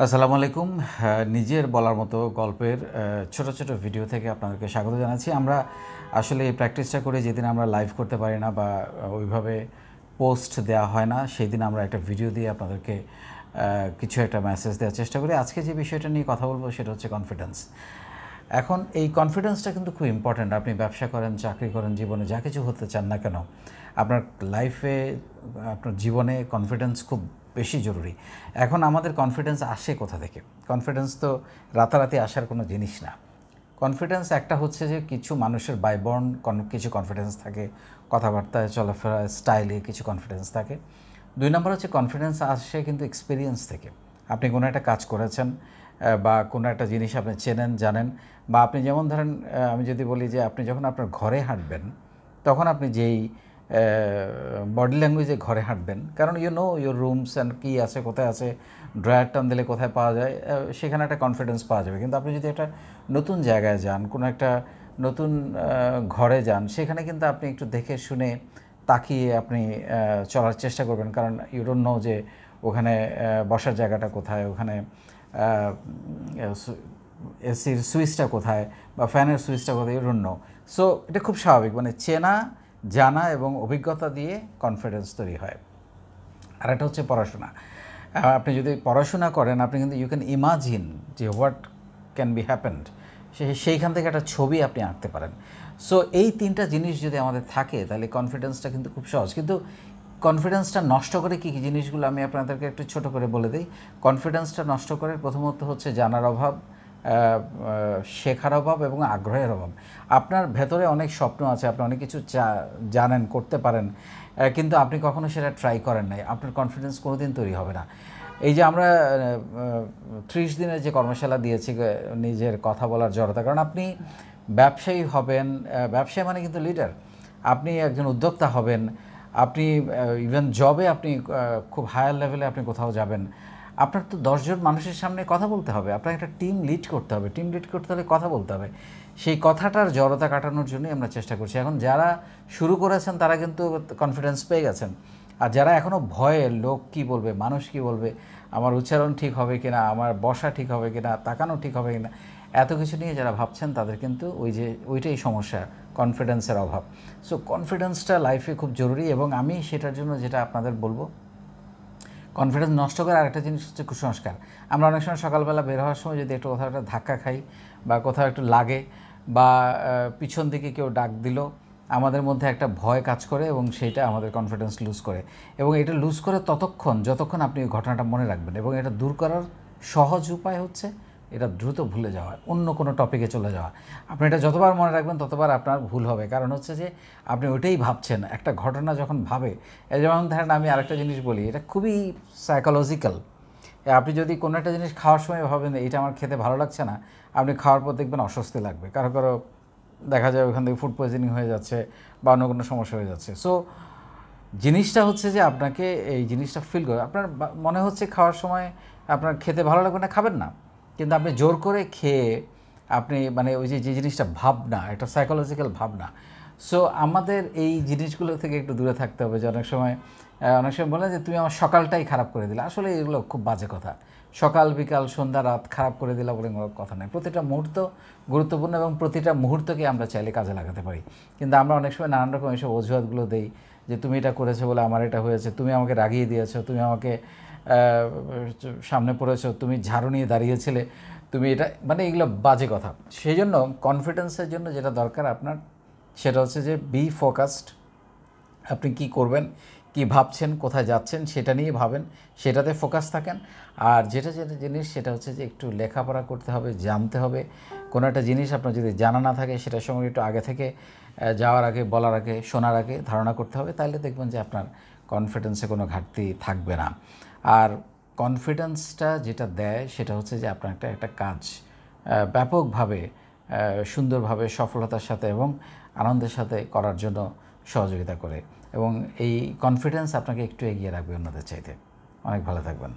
আসসালামু আলাইকুম। হ্যাঁ, নিজের বলার মতো গল্পের ছোট ছোট ভিডিও থেকে আপনাদেরকে স্বাগত জানাচ্ছি। আমরা আসলে এই প্র্যাকটিসটা করে যেদিন আমরা লাইভ করতে পারি না বা ওইভাবে পোস্ট দেওয়া হয় না সেই দিন আমরা একটা ভিডিও দিয়ে আপনাদেরকে কিছু একটা মেসেজ দেওয়ার চেষ্টা করি। আজকে যে বিষয়টা নিয়ে কথা বলব সেটা হচ্ছে কনফিডেন্স এখন এই কনফিডেন্সটা কিন্তু খুব ইম্পর্ট্যান্ট আপনি ব্যবসা করেন চাকরি করেন জীবনে যা কিছু হতে চান না কেন আপনার লাইফে আপনার জীবনে কনফিডেন্স খুব বেশি জরুরি। এখন আমাদের কনফিডেন্স আসে কোথা থেকে? কনফিডেন্স তো রাতারাতি আসার কোনো জিনিস না। কনফিডেন্স একটা হচ্ছে যে কিছু মানুষের বাইবর্ন কিছু কনফিডেন্স থাকে, কথাবার্তায়, চলাফেরায় স্টাইলে কিছু কনফিডেন্স থাকে। দুই নম্বর হচ্ছে কনফিডেন্স আসে কিন্তু এক্সপিরিয়েন্স থেকে। আপনি কোনো একটা কাজ করেছেন বা কোনো একটা জিনিস আপনি চেনেন, জানেন, বা আপনি যেমন ধরেন আমি যদি বলি যে আপনি যখন আপনার ঘরে হাঁটবেন, তখন আপনি যেই বডি ল্যাঙ্গুয়েজে ঘরে হাঁটবেন। কারণ you know your rooms and কী আছে, কোথায় আছে ড্রয়ার টান দিলে কোথায় পাওয়া যায় সেখানে একটা কনফিডেন্স পাওয়া যাবে। কিন্তু আপনি যদি একটা নতুন জায়গায় যান, কোনো একটা নতুন ঘরে যান, সেখানে কিন্তু আপনি একটু দেখে শুনে তাকিয়ে আপনি চলার চেষ্টা করবেন। কারণ ইউ ডোন্ট নো যে ওখানে বসার জায়গাটা কোথায়, ওখানে এসির সুইচটা কোথায় বা ফ্যানের সুইচটা কোথায় ইউ ডোন্ট নো সো এটা খুব স্বাভাবিক। মানে চেনা জানা এবং অভিজ্ঞতা দিয়ে কনফিডেন্স তৈরি হয়। আর একটা হচ্ছে পড়াশোনা। আপনি যদি পড়াশোনা করেন, আপনি কিন্তু ইউ ক্যান ইমাজিন যে হোয়াট ক্যান বি হ্যাপেন্ড সেইখান থেকে একটা ছবি আপনি আঁকতে পারেন। সো এই তিনটা জিনিস যদি আমাদের থাকে, তাহলে কনফিডেন্সটা কিন্তু খুব সহজ। কিন্তু কনফিডেন্সটা নষ্ট করে কী কী জিনিসগুলো আমি আপনাদেরকে একটু ছোট করে বলে দিই। কনফিডেন্সটা নষ্ট করে প্রথমত হচ্ছে জানার অভাব শেখার অভাব এবং আগ্রহের অভাব। আপনার ভেতরে অনেক স্বপ্ন আছে, আপনি অনেক কিছু জানেন, করতে পারেন কিন্তু আপনি কখনো সেটা ট্রাই করেন নাই। আপনার কনফিডেন্স কোনোদিন তৈরি হবে না। এই যে আমরা ত্রিশ দিনের যে কর্মশালা দিয়েছি নিজের কথা বলার জড়তা, কারণ আপনি ব্যবসায়ী হবেন ব্যবসায়ী মানে কিন্তু লিডার আপনি একজন উদ্যোক্তা হবেন, আপনি ইভেন জবে আপনি খুব হায়ার লেভেলে আপনি কোথাও যাবেন। আপনার তো দশজন মানুষের সামনে কথা বলতে হবে। আপনার একটা টিম লিড করতে হবে। টিম লিড করতে হলে কথা বলতে হবে। সেই কথাটার জড়তা কাটানোর জন্যই আমরা চেষ্টা করছি। এখন যারা শুরু করেছেন, তারা কিন্তু কনফিডেন্স পেয়ে গেছেন। আর যারা এখনও ভয়ে লোক কি বলবে, মানুষ কি বলবে, আমার উচ্চারণ ঠিক হবে কিনা, আমার বসা ঠিক হবে কিনা, তাকানো ঠিক হবে কিনা, এত কিছু নিয়ে যারা ভাবছেন, তাদের কিন্তু ওই যে, ওইটাই সমস্যা কনফিডেন্সের অভাব। সো কনফিডেন্সটা লাইফে খুব জরুরি এবং আমি সেটার জন্য যেটা আপনাদের বলব কনফিডেন্স নষ্ট করে আরেকটা জিনিস হচ্ছে কুসংস্কার। আমরা অনেক সময় সকালবেলা বের হওয়ার সময় যদি একটু কোথাও একটা ধাক্কা খাই বা কোথাও একটু লাগে বা পিছন দিকে কেউ ডাক দিল, আমাদের মধ্যে একটা ভয় কাজ করে এবং সেইটা আমাদের কনফিডেন্স লুজ করে। এবং এটা লুজ করে ততক্ষণ, যতক্ষণ আপনি ঘটনাটা মনে রাখবেন এবং এটা দূর করার সহজ উপায় হচ্ছে এটা দ্রুত ভুলে যাওয়া, অন্য কোনো টপিকে চলে যাওয়া। আপনি এটা যতবার মনে রাখবেন, ততবার আপনার ভুল হবে। কারণ হচ্ছে যে, আপনি ওইটাই ভাবছেন, একটা ঘটনা যখন ভাবে যেমন ধরেন আমি আরেকটা জিনিস বলি, এটা খুবই সাইকোলজিক্যাল আপনি যদি কোনো একটা জিনিস খাওয়ার সময় ভাবেন এটা আমার খেতে ভালো লাগছে না, আপনি খাওয়ার পর দেখবেন অস্বস্তি লাগবে। কারও কারও দেখা যায় ওখান থেকে ফুড পয়জনিং হয়ে যাচ্ছে বা অন্য কোনো সমস্যা হয়ে যাচ্ছে। সো জিনিসটা হচ্ছে যে আপনাকে এই জিনিসটা ফিল করে, আপনার মনে হচ্ছে খাওয়ার সময় আপনার খেতে ভালো লাগবে না, খাবেন না। কিন্তু আপনি জোর করে খেয়ে আপনি মানে ওই যে যে জিনিসটা ভাবনা, একটা সাইকোলজিক্যাল ভাবনা। সো আমাদের এই জিনিসগুলো থেকে একটু দূরে থাকতে হবে যে অনেক সময় অনেক সময় বলে যে, তুমি আমার সকালটাই খারাপ করে দিলে। আসলে এগুলো খুব বাজে কথা। সকাল, বিকাল, সন্ধ্যা, রাত খারাপ করে দিলা বলে কোনো কথা নেই। প্রতিটা মুহূর্ত গুরুত্বপূর্ণ এবং প্রতিটা মুহূর্তকে আমরা চাইলে কাজে লাগাতে পারি। কিন্তু আমরা অনেক সময় নানান রকম এইসব অজুহাতগুলো দেই যে, তুমি এটা করেছ বলে আমার এটা হয়েছে। তুমি আমাকে রাগিয়ে দিয়েছ। তুমি আমাকে সামনে পড়েছো, তুমি ঝাড়ু নিয়ে দাঁড়িয়েছিলে, তুমি এটা মানে এগুলো বাজে কথা। সেই জন্য কনফিডেন্সের জন্য যেটা দরকার আপনার, সেটা হচ্ছে যে বি ফোকাসড আপনি কি করবেন, কি ভাবছেন, কোথায় যাচ্ছেন, সেটা নিয়ে ভাবেন, সেটাতে ফোকাস থাকেন। আর যেটা যেটা জিনিস, সেটা হচ্ছে যে একটু লেখাপড়া করতে হবে, জানতে হবে। কোনো একটা জিনিস আপনার যদি জানা না থাকে, সেটার সঙ্গে একটু আগে থেকে যাওয়ার আগে, বলার আগে, শোনার আগে ধারণা করতে হবে, তাহলে দেখবেন যে আপনার কনফিডেন্সে কোনো ঘাটতি থাকবে না। আর কনফিডেন্সটা যেটা দেয় সেটা হচ্ছে যে আপনার একটা একটা কাজ ব্যাপকভাবে সুন্দরভাবে, সফলতার সাথে এবং আনন্দের সাথে করার জন্য সহযোগিতা করে। এবং এই কনফিডেন্স আপনাকে একটু এগিয়ে রাখবে অন্যদের চাইতে। অনেক ভালো থাকবেন।